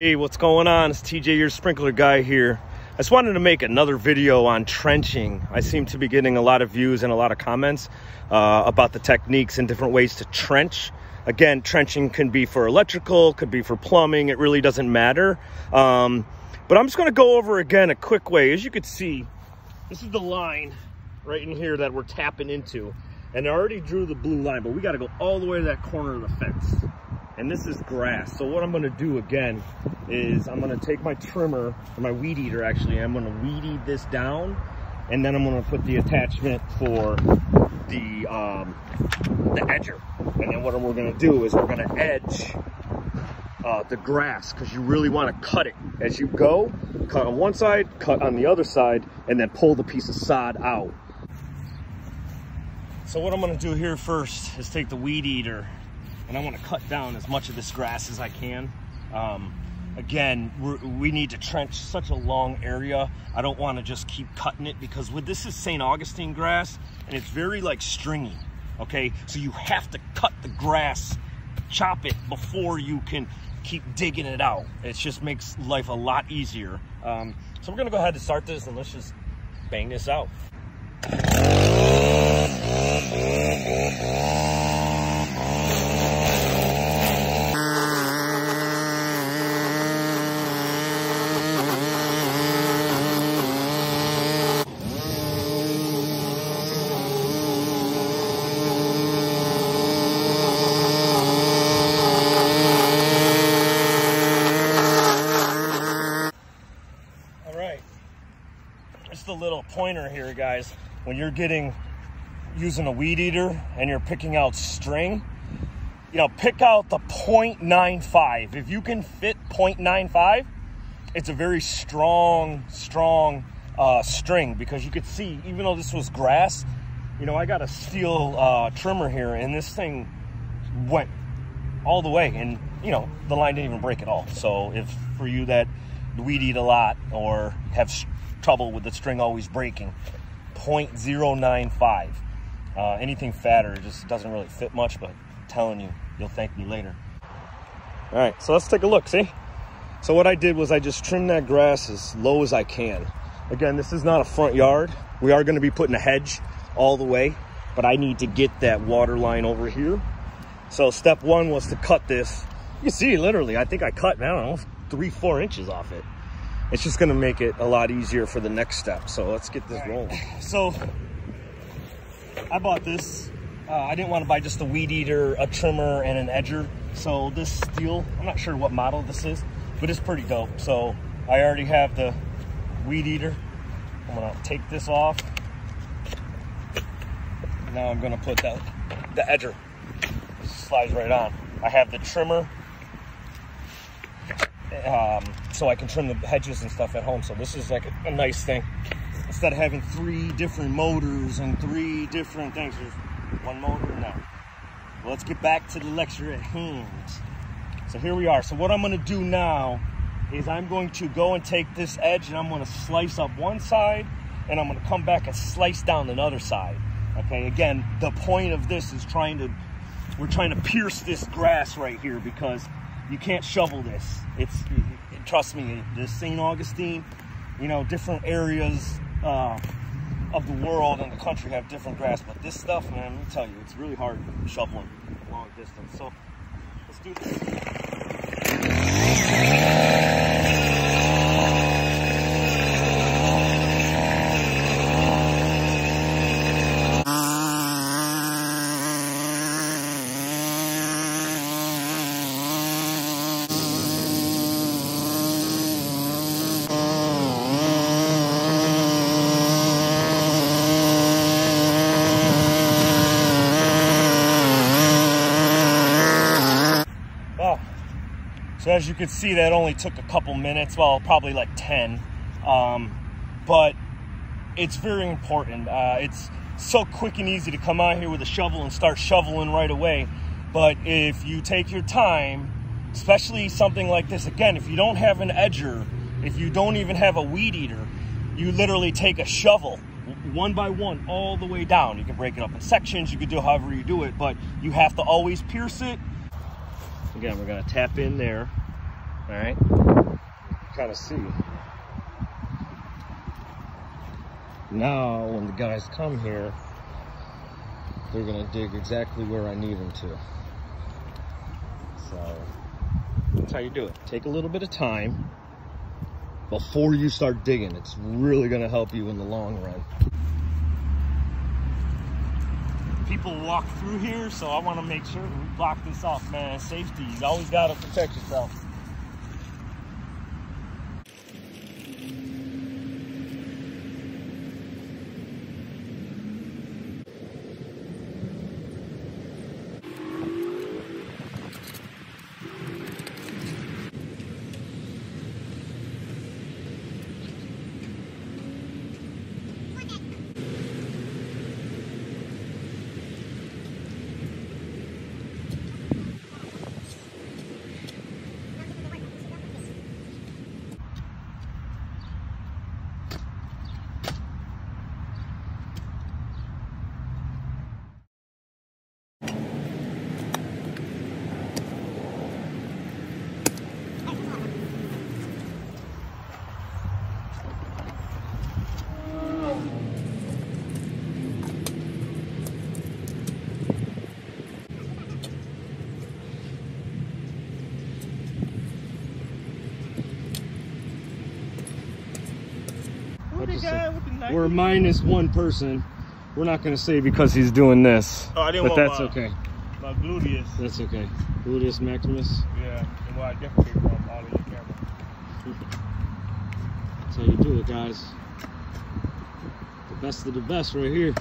Hey, what's going on? It's TJ, your sprinkler guy here. I just wanted to make another video on trenching. I seem to be getting a lot of views and a lot of comments uh, about the techniques and different ways to trench. Again, trenching can be for electrical, could be for plumbing. It really doesn't matter. Um, but I'm just going to go over again a quick way. As you can see, this is the line right in here that we're tapping into. And I already drew the blue line, but we got to go all the way to that corner of the fence and this is grass. So what I'm gonna do again is I'm gonna take my trimmer, or my weed eater actually, I'm gonna weed eat this down, and then I'm gonna put the attachment for the, um, the edger. And then what we're gonna do is we're gonna edge uh, the grass because you really want to cut it as you go. Cut on one side, cut on the other side, and then pull the piece of sod out. So what I'm gonna do here first is take the weed eater and I want to cut down as much of this grass as I can. Um, again, we need to trench such a long area. I don't want to just keep cutting it because with this is St. Augustine grass and it's very like stringy. Okay, so you have to cut the grass, chop it before you can keep digging it out. It just makes life a lot easier. Um, so we're gonna go ahead and start this and let's just bang this out. Just a little pointer here, guys. When you're getting, using a weed eater and you're picking out string, you know, pick out the 0.95. If you can fit 0.95, it's a very strong, strong uh, string because you could see, even though this was grass, you know, I got a Stihl uh, trimmer here and this thing went all the way and, you know, the line didn't even break at all. So if for you that weed eat a lot or have trouble with the string always breaking. 0.095. Uh, anything fatter just doesn't really fit much, but I'm telling you, you'll thank me later. All right, so let's take a look, see? So what I did was I just trimmed that grass as low as I can. Again, this is not a front yard. We are gonna be putting a hedge all the way, but I need to get that water line over here. So step one was to cut this. You see, literally, I think I cut, I don't know, three, four inches off it it's just going to make it a lot easier for the next step. So let's get this right. rolling. So I bought this. Uh, I didn't want to buy just a weed eater, a trimmer, and an edger. So this Stihl, I'm not sure what model this is, but it's pretty dope. So I already have the weed eater. I'm gonna take this off. Now I'm gonna put that the edger. slides right on. I have the trimmer um, so I can trim the hedges and stuff at home. So this is like a, a nice thing. Instead of having three different motors and three different things, there's one motor now. Let's get back to the lecture at hand. So here we are. So what I'm gonna do now is I'm going to go and take this edge and I'm gonna slice up one side and I'm gonna come back and slice down another side. Okay, again, the point of this is trying to, we're trying to pierce this grass right here because you can't shovel this. It's trust me, this St. Augustine, you know, different areas uh, of the world and the country have different grass, but this stuff, man, let me tell you, it's really hard shoveling long distance. So let's do this. As you can see, that only took a couple minutes, well, probably like 10. Um, but it's very important. Uh, it's so quick and easy to come out here with a shovel and start shoveling right away. But if you take your time, especially something like this, again, if you don't have an edger, if you don't even have a weed eater, you literally take a shovel one by one all the way down. You can break it up in sections, you can do however you do it, but you have to always pierce it Again, we're gonna tap in there, all right? kind of see. Now, when the guys come here, they're gonna dig exactly where I need them to. So, that's how you do it. Take a little bit of time before you start digging. It's really gonna help you in the long run. People walk through here, so I wanna make sure we block this off, man. Safety, you always gotta protect yourself. Nice. We're minus one person. We're not gonna say because he's doing this, Oh, I didn't but want that's my, okay. my gluteus. That's okay. Gluteus maximus. Yeah, and what I from all of your camera. That's how you do it, guys. The best of the best right here.